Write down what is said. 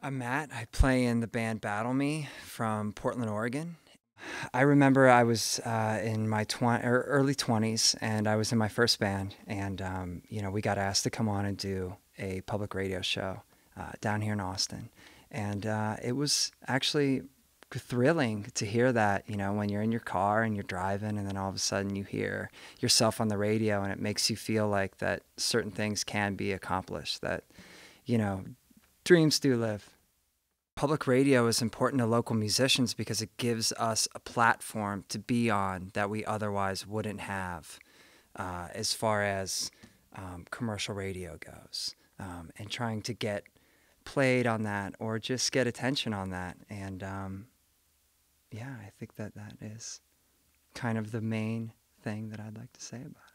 I'm Matt. I play in the band Battle Me from Portland, Oregon. I remember I was uh, in my er, early 20s and I was in my first band, and um, you know we got asked to come on and do a public radio show uh, down here in Austin, and uh, it was actually thrilling to hear that. You know, when you're in your car and you're driving, and then all of a sudden you hear yourself on the radio, and it makes you feel like that certain things can be accomplished. That you know dreams do live. Public radio is important to local musicians because it gives us a platform to be on that we otherwise wouldn't have uh, as far as um, commercial radio goes. Um, and trying to get played on that or just get attention on that. And um, yeah, I think that that is kind of the main thing that I'd like to say about it.